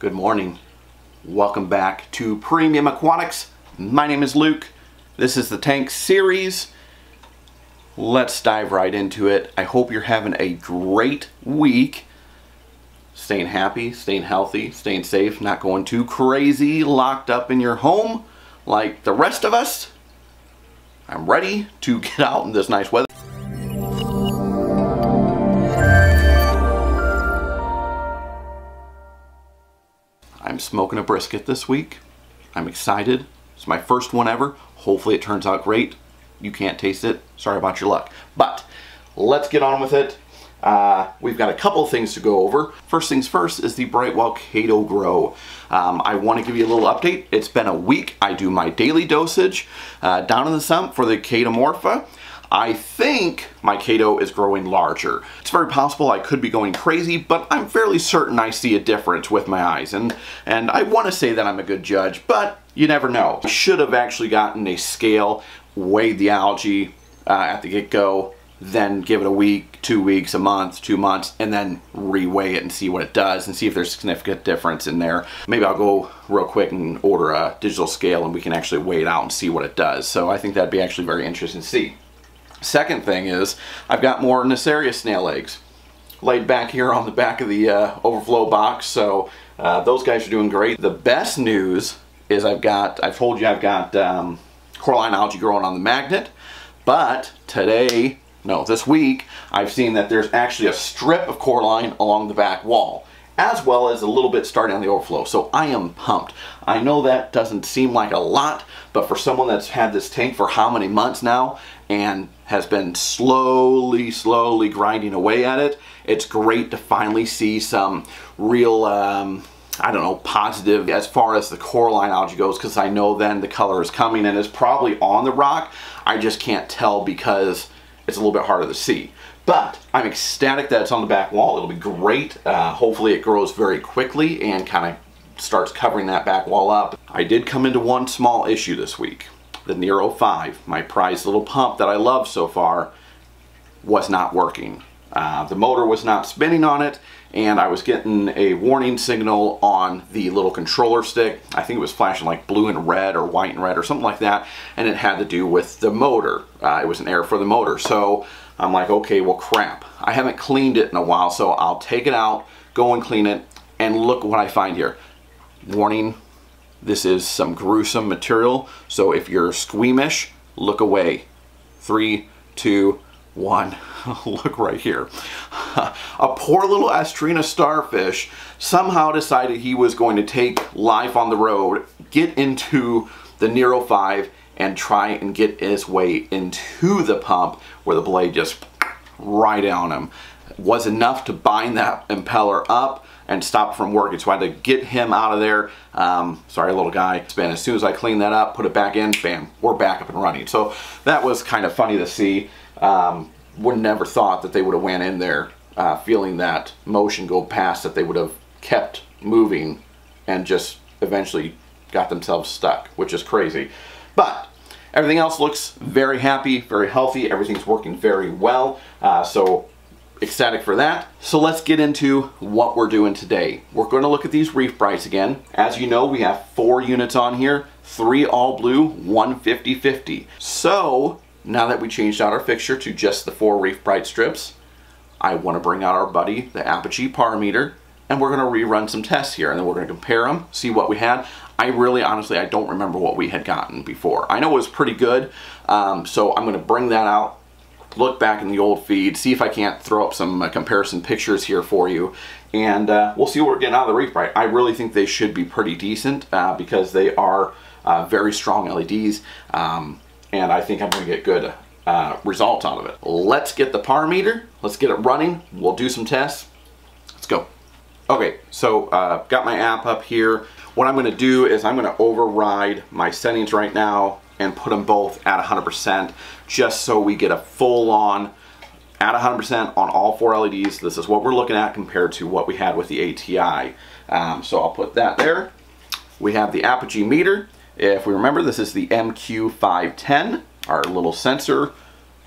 Good morning. Welcome back to Premium Aquatics. My name is Luke. This is the tank series. Let's dive right into it. I hope you're having a great week. Staying happy, staying healthy, staying safe, not going too crazy, locked up in your home like the rest of us. I'm ready to get out in this nice weather. Smoking a brisket this week. I'm excited. It's my first one ever. Hopefully it turns out great. You can't taste it. Sorry about your luck. But let's get on with it. Uh, we've got a couple things to go over. First things first is the Brightwell Chaeto Grow. Um, I want to give you a little update. It's been a week. I do my daily dosage uh, down in the sump for the Chaetomorpha. I think my Chaeto is growing larger. It's very possible I could be going crazy, but I'm fairly certain I see a difference with my eyes. And, and I want to say that I'm a good judge, but you never know. I should have actually gotten a scale, weighed the algae uh, at the get-go, then give it a week, two weeks, a month, two months, and then reweigh it and see what it does and see if there's a significant difference in there. Maybe I'll go real quick and order a digital scale and we can actually weigh it out and see what it does. So I think that'd be actually very interesting to see. Second thing is, I've got more Nassarius snail eggs laid back here on the back of the uh, overflow box, so uh, those guys are doing great. The best news is I've got, I've told you I've got um, coralline algae growing on the magnet, but today, no, this week, I've seen that there's actually a strip of coralline along the back wall as well as a little bit starting on the overflow. So I am pumped. I know that doesn't seem like a lot, but for someone that's had this tank for how many months now and has been slowly, slowly grinding away at it, it's great to finally see some real, um, I don't know, positive as far as the coralline algae goes because I know then the color is coming and it's probably on the rock. I just can't tell because it's a little bit harder to see. But I'm ecstatic that it's on the back wall. It'll be great. Uh, hopefully it grows very quickly and kind of starts covering that back wall up. I did come into one small issue this week. The Nero 5, my prized little pump that I love so far, was not working. Uh, the motor was not spinning on it and I was getting a warning signal on the little controller stick. I think it was flashing like blue and red or white and red or something like that and it had to do with the motor. Uh, it was an error for the motor. So I'm like, okay, well crap. I haven't cleaned it in a while so I'll take it out, go and clean it and look what I find here. Warning, this is some gruesome material so if you're squeamish, look away. Three, two, one. Look right here. A poor little Asterina starfish somehow decided he was going to take life on the road, get into the Nero 5, and try and get his way into the pump where the blade just right on him. Was enough to bind that impeller up and stop from working. So I had to get him out of there. Um, sorry, little guy. And as soon as I cleaned that up, put it back in, bam, we're back up and running. So that was kind of funny to see. Um, would never thought that they would have went in there uh, feeling that motion go past that they would have kept moving and just eventually got themselves stuck, which is crazy. But everything else looks very happy, very healthy. Everything's working very well. Uh, so ecstatic for that. So let's get into what we're doing today. We're going to look at these Reefbrites again. As you know, we have four units on here, three all blue, one 50-50. So now that we changed out our fixture to just the four Reefbrite strips, I want to bring out our buddy, the Apogee Par Meter, and we're going to rerun some tests here, and then we're going to compare them, see what we had. I really, honestly, I don't remember what we had gotten before. I know it was pretty good, um, so I'm going to bring that out, look back in the old feed, see if I can't throw up some uh, comparison pictures here for you, and uh, we'll see what we're getting out of the Reefbrite. I really think they should be pretty decent uh, because they are uh, very strong LEDs. Um, and I think I'm going to get good uh, results out of it. Let's get the par meter. Let's get it running. We'll do some tests. Let's go. Okay, so uh, got my app up here. What I'm going to do is I'm going to override my settings right now and put them both at 100% just so we get a full on at 100% on all four LEDs. This is what we're looking at compared to what we had with the ATI. Um, so I'll put that there. We have the Apogee meter. If we remember, this is the MQ510, our little sensor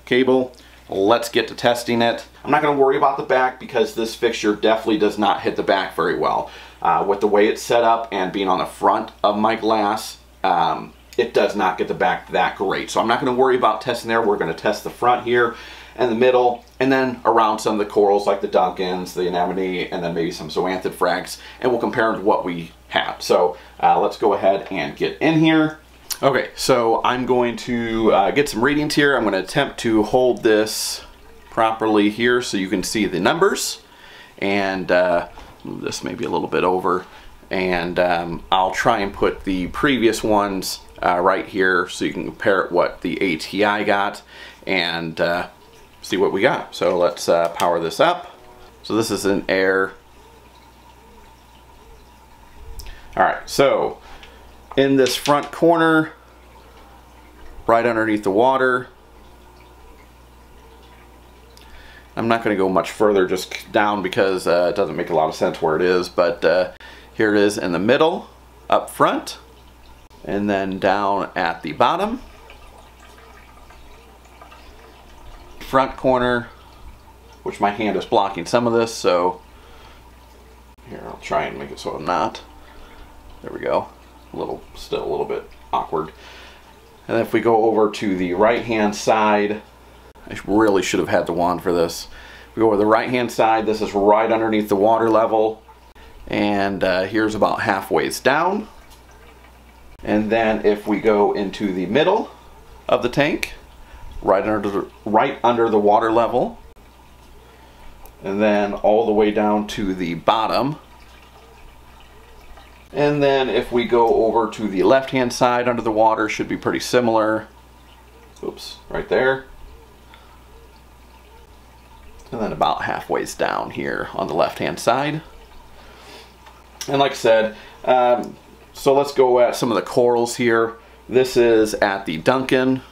cable. let's get to testing it. I'm not going to worry about the back because this fixture definitely does not hit the back very well. Uh, with the way it's set up and being on the front of my glass, um, it does not get the back that great. So I'm not going to worry about testing there. We're going to test the front here and the middle, and then around some of the corals like the Duncans, the Anemone, and then maybe some zoanthid frags, and we'll compare them to what we have. So uh, let's go ahead and get in here. Okay, so I'm going to uh, get some readings here. I'm going to attempt to hold this properly here so you can see the numbers. And uh, this may be a little bit over. And um, I'll try and put the previous ones uh, right here so you can compare what the ATI got and uh, see what we got. So let's uh, power this up. So this is an air. All right, so in this front corner, right underneath the water, I'm not going to go much further just down because uh, it doesn't make a lot of sense where it is, but uh, here it is in the middle, up front, and then down at the bottom. Front corner, which my hand is blocking some of this, so here I'll try and make it so I'm not. There we go. A little, still a little bit awkward. And if we go over to the right hand side, I really should have had the wand for this. We go over the right hand side, this is right underneath the water level. And uh, here's about halfway down. And then if we go into the middle of the tank, right under the, right under the water level, and then all the way down to the bottom. And then if we go over to the left hand side under the water, should be pretty similar. Oops, right there and then about halfway down here on the left hand side. And like I said, um, so let's go at some of the corals here. This is at the Duncan.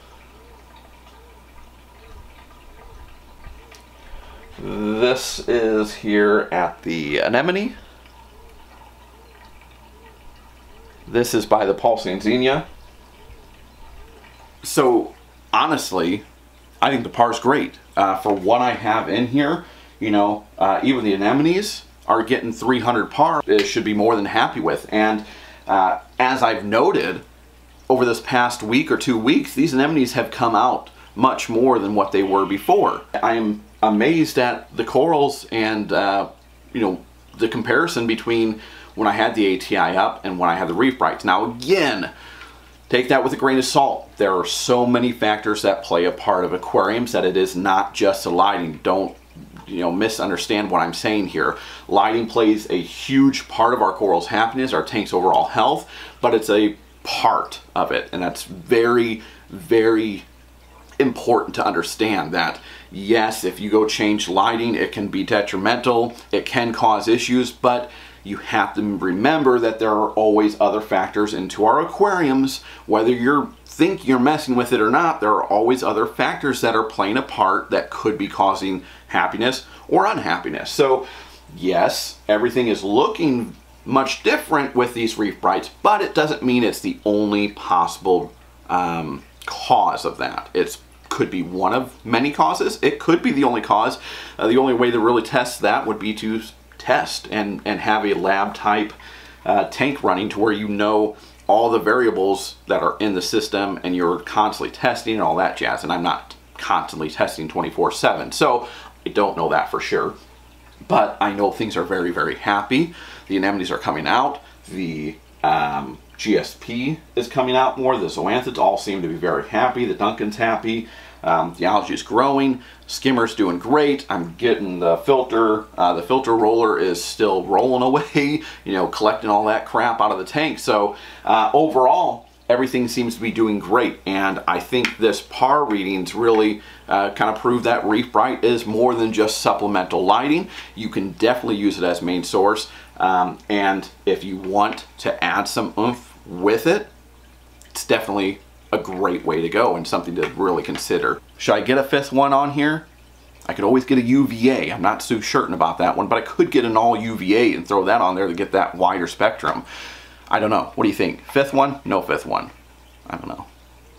This is here at the Anemone. This is by the Pulsing Xenia. So honestly, I think the par's great. Uh, for what I have in here, you know, uh, even the anemones are getting 300 par. It should be more than happy with. And uh, as I've noted, over this past week or two weeks, these anemones have come out much more than what they were before. I am amazed at the corals and, uh, you know, the comparison between when I had the ATI up and when I had the Reefbrites. Now again, Take that with a grain of salt. There are so many factors that play a part of aquariums that it is not just the lighting. Don't you know misunderstand what I'm saying here. Lighting plays a huge part of our coral's happiness, our tank's overall health, but it's a part of it and that's very very important to understand that yes if you go change lighting it can be detrimental it can cause issues but you have to remember that there are always other factors into our aquariums. Whether you think you're messing with it or not, there are always other factors that are playing a part that could be causing happiness or unhappiness. So yes, everything is looking much different with these Reefbrites, but it doesn't mean it's the only possible um, cause of that. It could be one of many causes. It could be the only cause. Uh, the only way to really test that would be to test and, and have a lab type uh, tank running to where you know all the variables that are in the system and you're constantly testing and all that jazz. And I'm not constantly testing 24 7. So I don't know that for sure. But I know things are very, very happy. The anemones are coming out. The um, GSP is coming out more. The zoanthids all seem to be very happy. The Duncan's happy. Um, the algae is growing. Skimmer's doing great. I'm getting the filter. Uh, the filter roller is still rolling away, you know, collecting all that crap out of the tank. So uh, overall, everything seems to be doing great. And I think this par readings really uh, kind of prove that Reefbrite is more than just supplemental lighting. You can definitely use it as main source. Um, and if you want to add some oomph with it, it's definitely a great way to go and something to really consider. Should I get a fifth one on here? I could always get a UVA. I'm not too certain about that one, but I could get an all UVA and throw that on there to get that wider spectrum. I don't know. What do you think? Fifth one? No fifth one. I don't know.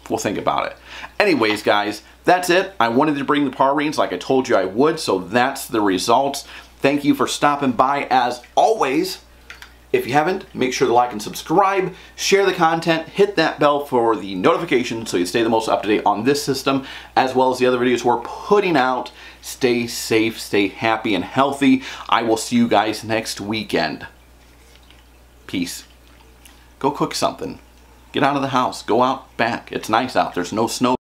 we'll think about it. Anyways, guys, that's it. I wanted to bring the par readings like I told you I would, so that's the results. Thank you for stopping by as always. If you haven't, make sure to like and subscribe, share the content, hit that bell for the notifications so you stay the most up to date on this system, as well as the other videos we're putting out. Stay safe, stay happy and healthy. I will see you guys next weekend. Peace. Go cook something. Get out of the house. Go out back. It's nice out. There's no snow.